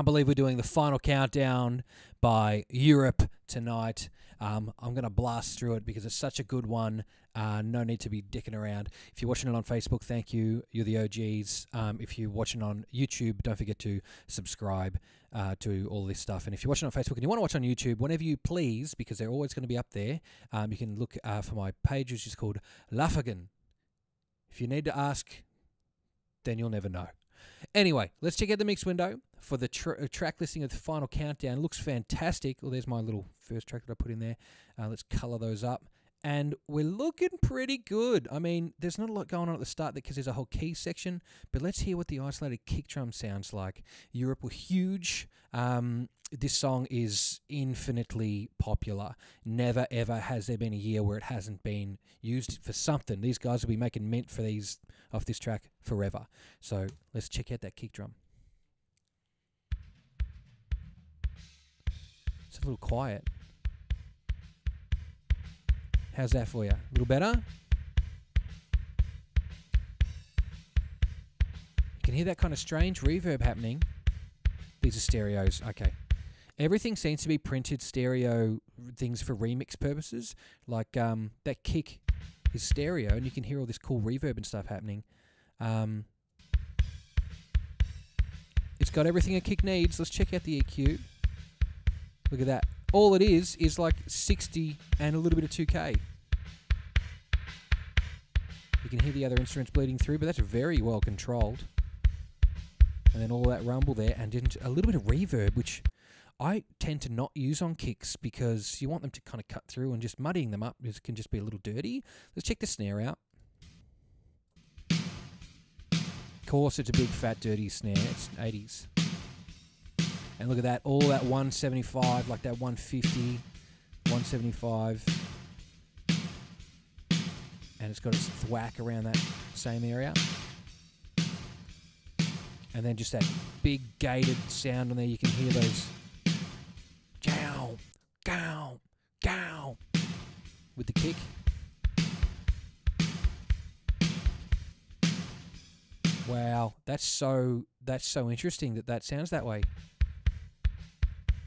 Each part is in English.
can't believe we're doing the final countdown by Europe tonight. Um, I'm going to blast through it because it's such a good one. Uh, no need to be dicking around. If you're watching it on Facebook, thank you. You're the OGs. Um, if you're watching on YouTube, don't forget to subscribe uh, to all this stuff. And if you're watching on Facebook and you want to watch on YouTube, whenever you please, because they're always going to be up there, um, you can look uh, for my page, which is called Luffegun. If you need to ask, then you'll never know. Anyway, let's check out the mix window for the tr- uh, track listing of the final countdown. Looks fantastic. Well, there's my little first track that I put in there. Uh, let's color those up. And we're looking pretty good. I mean, there's not a lot going on at the start because there's a whole key section, but let's hear what the isolated kick drum sounds like. Europe were huge. Um, this song is infinitely popular. Never ever has there been a year where it hasn't been used for something. These guys will be making mint for these off this track forever. So let's check out that kick drum. It's a little quiet. How's that for you? A little better? You can hear that kind of strange reverb happening. These are stereos. Okay. Everything seems to be printed stereo things for remix purposes. Like um, that kick is stereo, and you can hear all this cool reverb and stuff happening. Um, it's got everything a kick needs. Let's check out the EQ. Look at that. All it is is like 60 and a little bit of 2K. You can hear the other instruments bleeding through, but that's very well controlled. And then all that rumble there, and a little bit of reverb, which I tend to not use on kicks because you want them to kind of cut through, and just muddying them up is, can just be a little dirty. Let's check the snare out. Of course, it's a big, fat, dirty snare. It's 80s. And look at that, all that 175, like that 150, 175. And it's got its thwack around that same area. And then just that big gated sound on there, you can hear those gow, gow, gow with the kick. Wow, that's so that's so interesting that that sounds that way.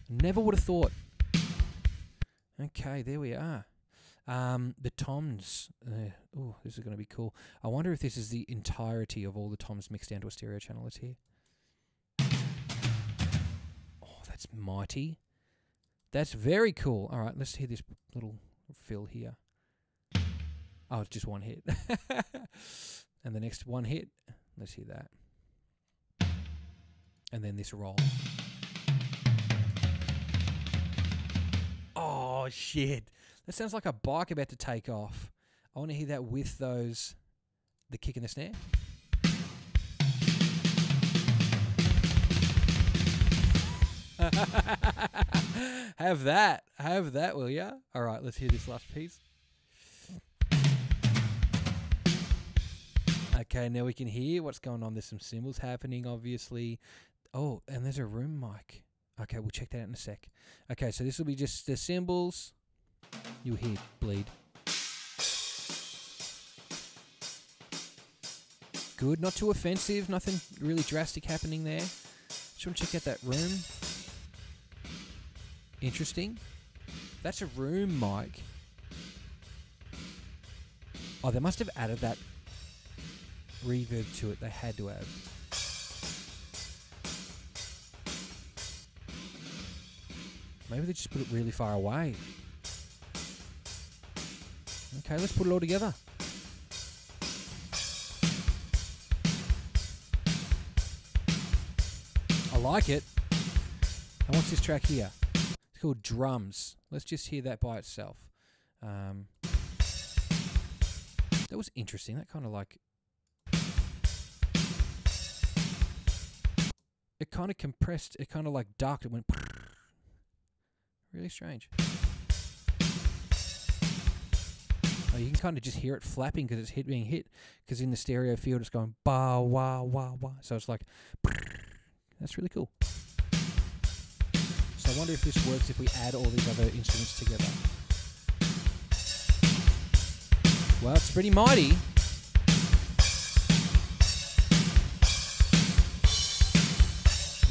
Never would have thought. Okay, there we are. Um, the toms. Uh, oh, this is going to be cool. I wonder if this is the entirety of all the toms mixed down to a stereo channel. Let's. Oh, that's mighty. That's very cool. All right, let's hear this little fill here. Oh, it's just one hit. and the next one hit. Let's hear that. And then this roll. Oh shit! That sounds like a bike about to take off. I want to hear that with those, the kick and the snare. have that, have that, will ya? All right, let's hear this last piece. Okay, now we can hear what's going on. There's some cymbals happening, obviously. Oh, and there's a room mic. Okay, we'll check that out in a sec. Okay, so this will be just the cymbals. You'll hear bleed. Good, not too offensive, nothing really drastic happening there. Just want to check out that room. Interesting. That's a room mic. Oh, they must have added that reverb to it. They had to have. Maybe they just put it really far away. Okay, let's put it all together. I like it. And what's this track here? It's called Drums. Let's just hear that by itself. Um, that was interesting. That kind of like. It kind of compressed. It kind of like ducked. It went. Really strange. Oh, you can kind of just hear it flapping because it's hit being hit. Because in the stereo field, it's going ba wah wah wah. So it's like that's really cool. So I wonder if this works if we add all these other instruments together. Well, it's pretty mighty.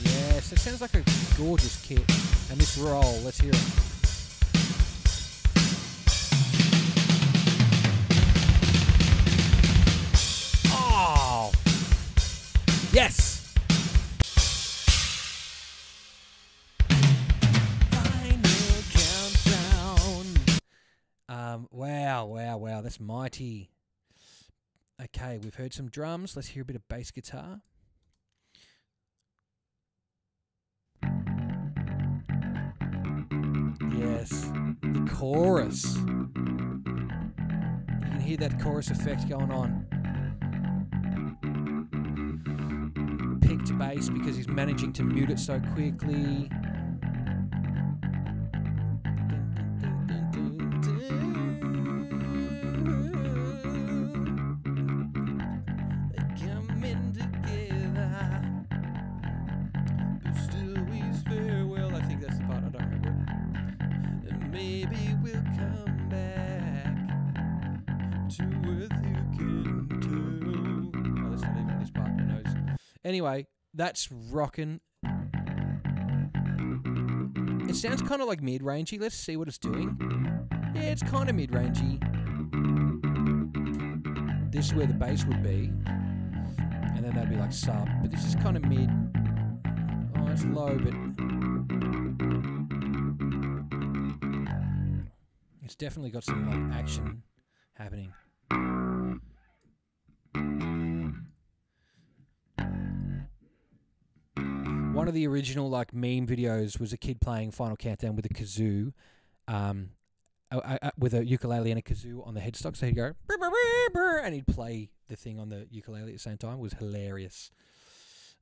Yes, it sounds like a gorgeous kit. And this roll, let's hear it. Mighty. Okay, we've heard some drums. Let's hear a bit of bass guitar. Yes, the chorus. You can hear that chorus effect going on. Picked bass because he's managing to mute it so quickly. Anyway, that's rockin'. It sounds kind of like mid-rangey. Let's see what it's doing. Yeah, it's kind of mid-rangey. This is where the bass would be, and then that'd be like sub. But this is kind of mid. Oh, it's low, but it's definitely got some like action happening. Of the original like meme videos was a kid playing Final Countdown with a kazoo, um, with a ukulele and a kazoo on the headstock. So he'd go "Brr, brr, brr, brr," and he'd play the thing on the ukulele at the same time. It was hilarious.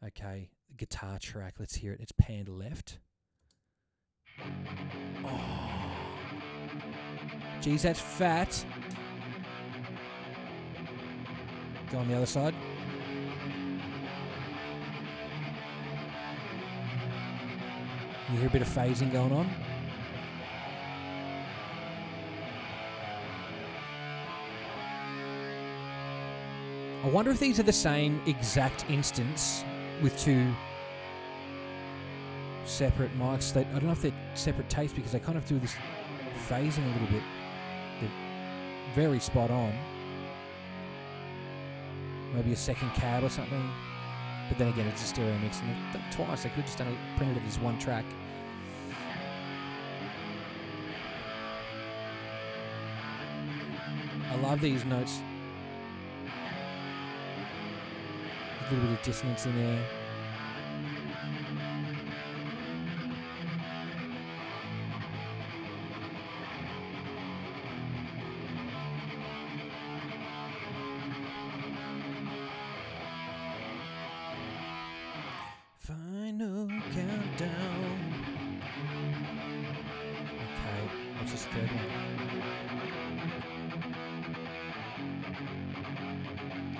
Okay, guitar track. Let's hear it. It's panned left. Oh, geez, that's fat. Go on the other side. You hear a bit of phasing going on. I wonder if these are the same exact instance with two separate mics. They, I don't know if they're separate tapes because they kind of do this phasing a little bit. They're very spot on. Maybe a second cab or something. But then again, it's a stereo mix, and they've done it twice. They could have just done it, printed it as one track. I love these notes. A little bit of dissonance in there.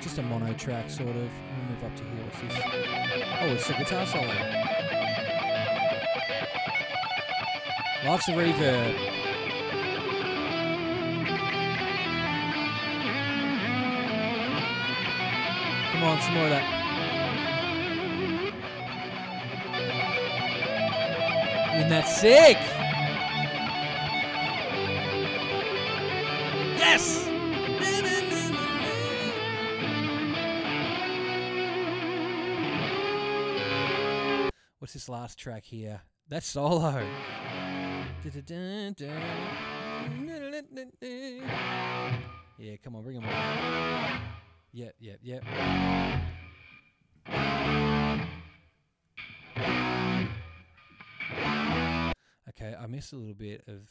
Just a mono track, sort of. We'll move up to here. What's this? Oh, it's a guitar solo. Lots of reverb. Come on, some more of that. Isn't that sick? Last track here? That's solo. Yeah, come on, bring them on. Yep, yep, yep. Okay, I missed a little bit of.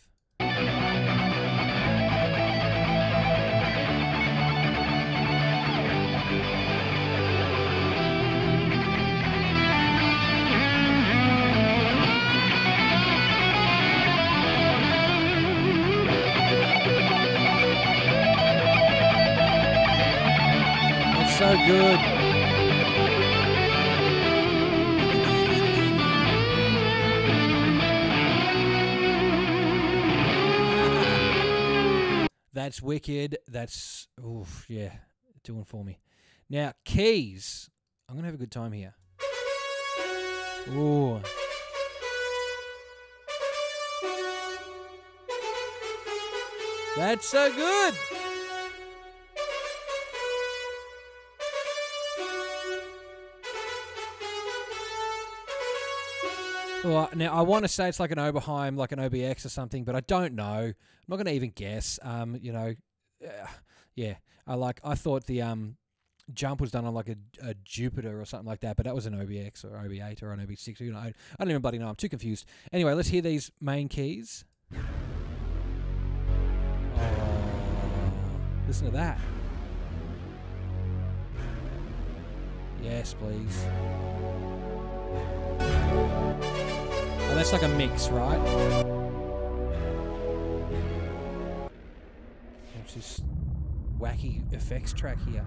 good. That's wicked. That's oof, yeah, doing for me. Now keys. I'm gonna have a good time here. Ooh. That's so good. Well, now I want to say it's like an Oberheim, like an OBX or something, but I don't know. I'm not going to even guess. Um, you know, yeah, I like. I thought the um jump was done on like a, a Jupiter or something like that, but that was an OBX or OB8 or an OB6. You know, I, I don't even bloody know. I'm too confused. Anyway, let's hear these main keys. Oh, listen to that. Yes, please. Oh, that's like a mix, right? What's this wacky effects track here?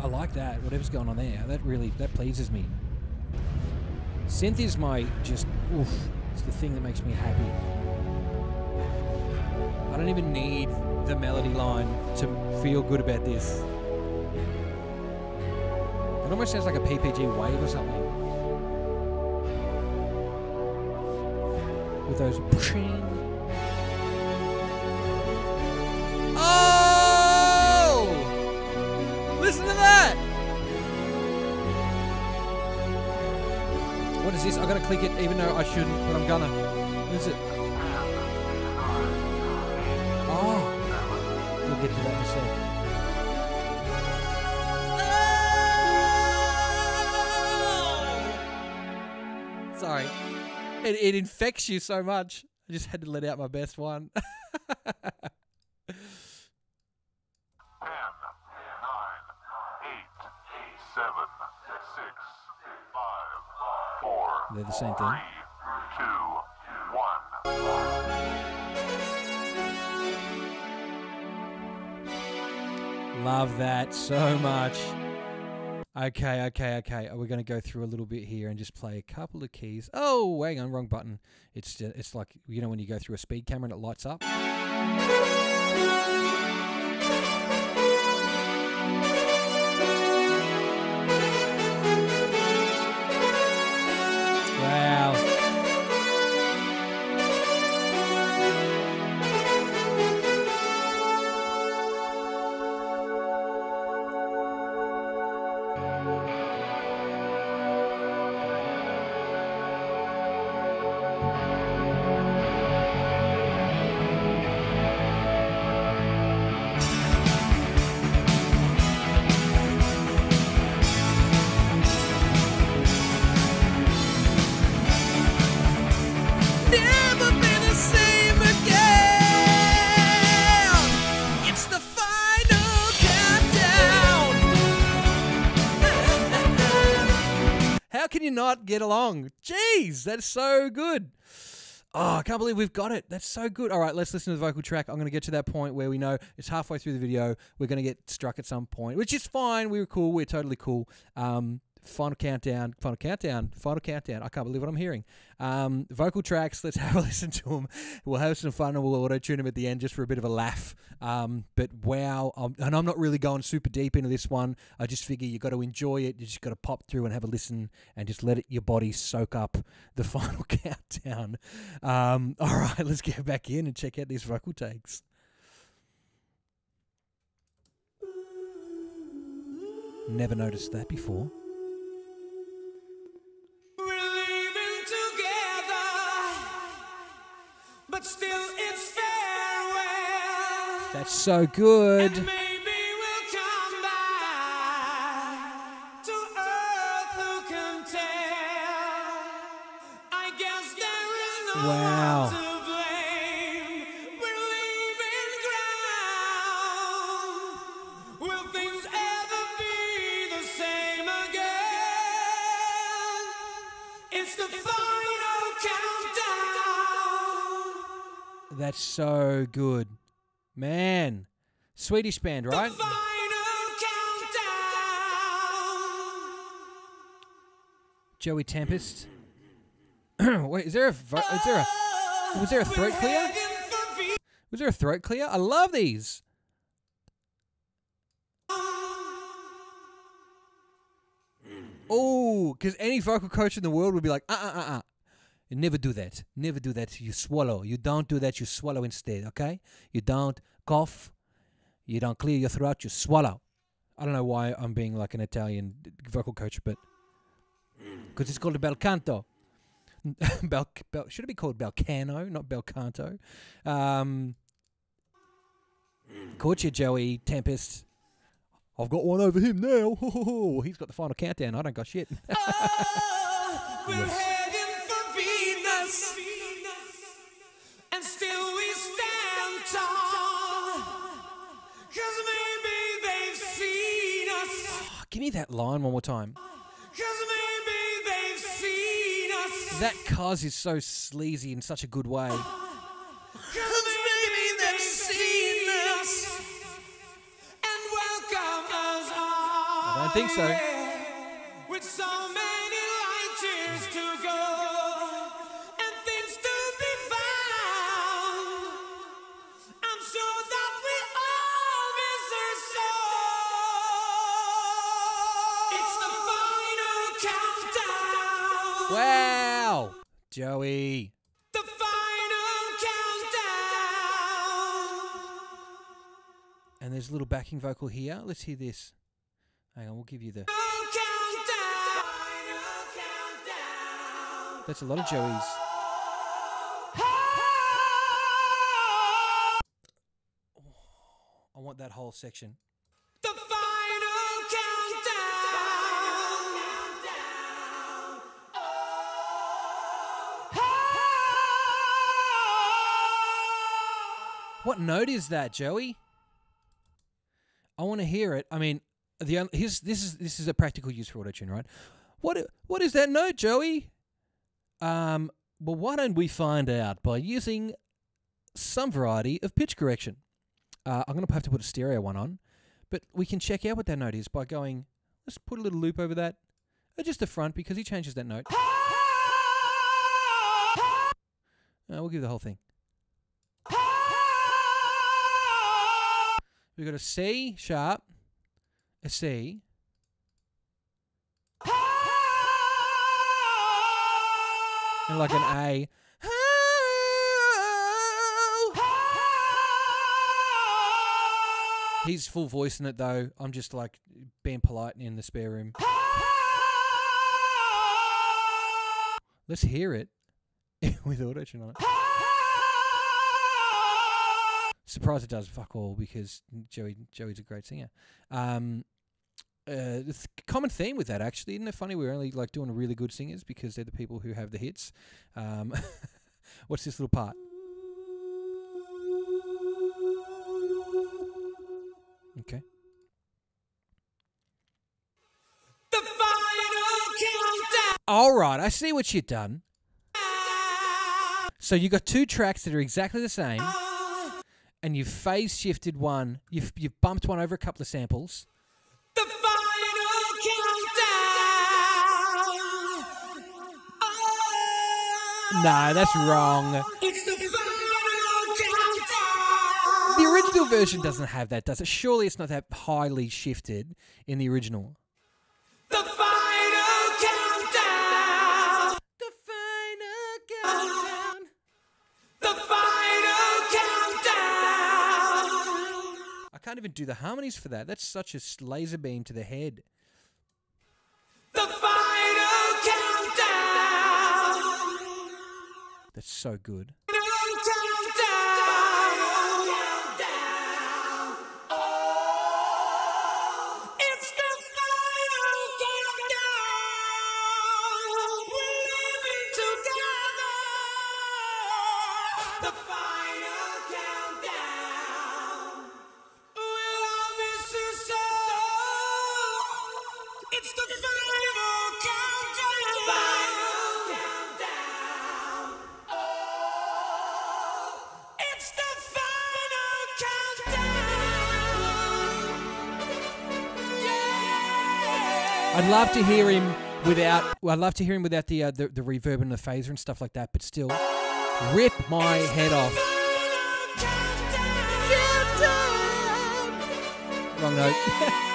I like that. Whatever's going on there, that really that pleases me. Synth is my just oof. It's the thing that makes me happy. I don't even need the melody line to feel good about this. It almost sounds like a PPG wave or something. With those. Oh! Listen to that! What is this? I gotta click it even though I shouldn't, but I'm gonna. What is it? It, it infects you so much. I just had to let out my best one. Ten, nine, eight, seven, six, five, four, They're the same thing. three, two, one. Love that so much. Okay, okay, okay. We're going to go through a little bit here and just play a couple of keys. Oh, hang on, wrong button. It's ju- it's like you know when you go through a speed camera and it lights up. Get along? Jeez, that's so good. Oh, I can't believe we've got it. That's so good. All right, let's listen to the vocal track. I'm going to get to that point where we know it's halfway through the video. We're going to get struck at some point, which is fine. We were cool. We're totally cool. Um, final countdown, final countdown, final countdown. I can't believe what I'm hearing. Um, vocal tracks. Let's have a listen to them. We'll have some fun and we'll auto tune them at the end just for a bit of a laugh. Um, but wow, I'm, and I'm not really going super deep into this one. I just figure you've got to enjoy it. You just got to pop through and have a listen and just let it, your body soak up the final countdown. Um, all right, let's get back in and check out these vocal takes. Never noticed that before. Same again? It's the final countdown. That's so good. Man. Swedish band, right? Final countdown. Joey Tempest. Wait, is there a is there a was there a throat clear? heading for V- Was there a throat clear? I love these. Oh, because any vocal coach in the world would be like, uh, uh, uh, uh. You never do that. Never do that. You swallow. You don't do that. You swallow instead. Okay. You don't cough. You don't clear your throat. You swallow. I don't know why I'm being like an Italian vocal coach, but because it's called a bel canto. bel, bel, should it be called bel cano, not bel canto? Um, caught you, Joey Tempest. I've got one over him now. He's got the final countdown. I don't got shit. Oh, we're Give me that line one more time. maybe they've seen us. That cuz is so sleazy in such a good way. 'Cause maybe they've seen us. And welcome us all. I don't think so. Joey. The final countdown. And there's a little backing vocal here. Let's hear this. Hang on, we'll give you the. Countdown. Final countdown. That's a lot of Joey's. Oh, I want that whole section. What note is that, Joey? I want to hear it. I mean, the on- here's this is this is a practical use for autotune, right? What what is that note, Joey? Um, well, why don't we find out by using some variety of pitch correction? Uh, I'm gonna have to put a stereo one on, but we can check out what that note is by going. Let's put a little loop over that, uh, just the front because he changes that note. Uh, we'll give the whole thing. We've got a C sharp, a C, and like an A. He's full voice in it though. I'm just like being polite in the spare room. Let's hear it with autotune on it. Surprised it does fuck all because Joey Joey's a great singer. Um, uh, the th- common theme with that actually, isn't it funny? We're only like doing really good singers because they're the people who have the hits. Um, what's this little part? Okay. The final countdown. All right, I see what you've done. So you got two tracks that are exactly the same, and you've phase shifted one. You've you've bumped one over a couple of samples. The final countdown. No, that's wrong. It's the final countdown. The original version doesn't have that, does it? Surely it's not that highly shifted in the original. The final countdown. The final countdown. Can't even do the harmonies for that. That's such a laser beam to the head. The final countdown. That's so good. I'd love to hear him without. Well, I'd love to hear him without the, uh, the the reverb and the phaser and stuff like that. But still, rip my head off. Wrong note.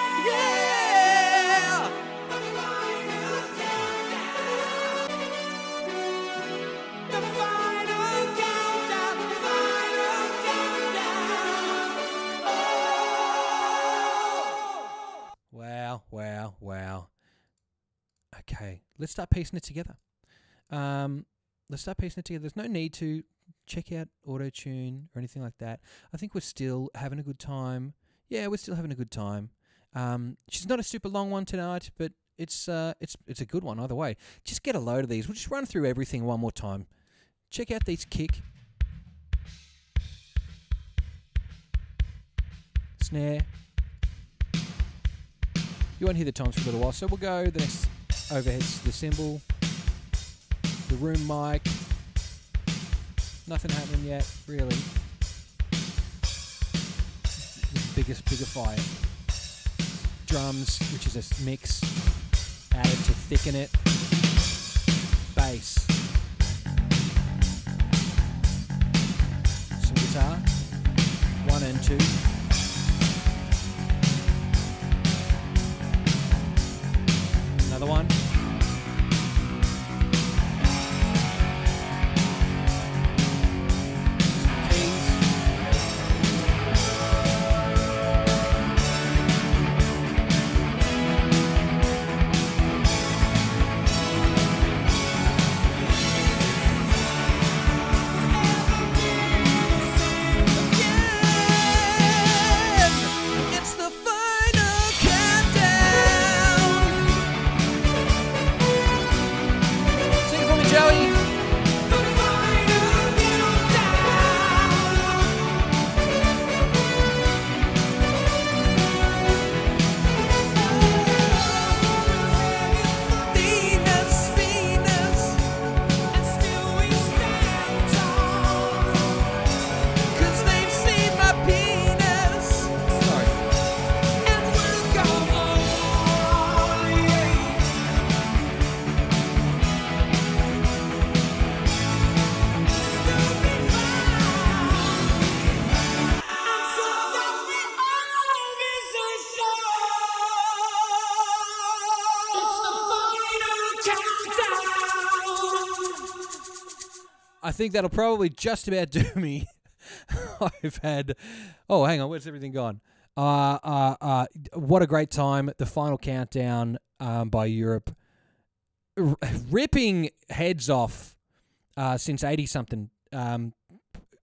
let's start piecing it together. Um, let's start piecing it together. There's no need to check out auto tune or anything like that. I think we're still having a good time. Yeah, we're still having a good time. Um, she's not a super long one tonight, but it's uh, it's it's a good one either way. Just get a load of these. We'll just run through everything one more time. Check out these kick, snare. You won't hear the toms for a little while, so we'll go. The next overheads the cymbal, the room mic. Nothing happening yet, really. The biggest, fire. Drums, which is a mix added to thicken it. Bass. Some guitar. One and two. Think that'll probably just about do me. I've had. Oh, hang on. Where's everything gone? Uh, uh, uh, what a great time. The final countdown um, by Europe. R- ripping heads off uh, since 80 something. Um,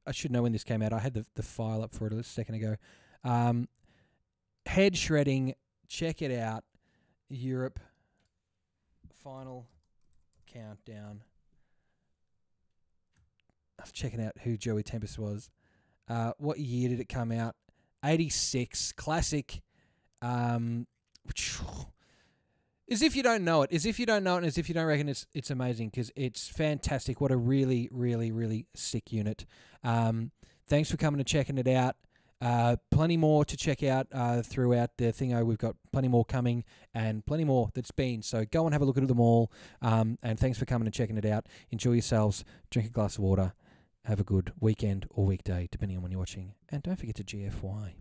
I should know when this came out. I had the, the file up for it a second ago. Um, head shredding. Check it out. Europe. Final countdown. I was checking out who Joey Tempest was. Uh, what year did it come out? 86. Classic. Um, as if you don't know it. As if you don't know it and as if you don't reckon it's, it's amazing because it's fantastic. What a really, really, really sick unit. Um, thanks for coming and checking it out. Uh, plenty more to check out uh, throughout the thingo. We've got plenty more coming and plenty more that's been. So go and have a look at them all. Um, and thanks for coming and checking it out. Enjoy yourselves. Drink a glass of water. Have a good weekend or weekday, depending on when you're watching. And don't forget to GFY.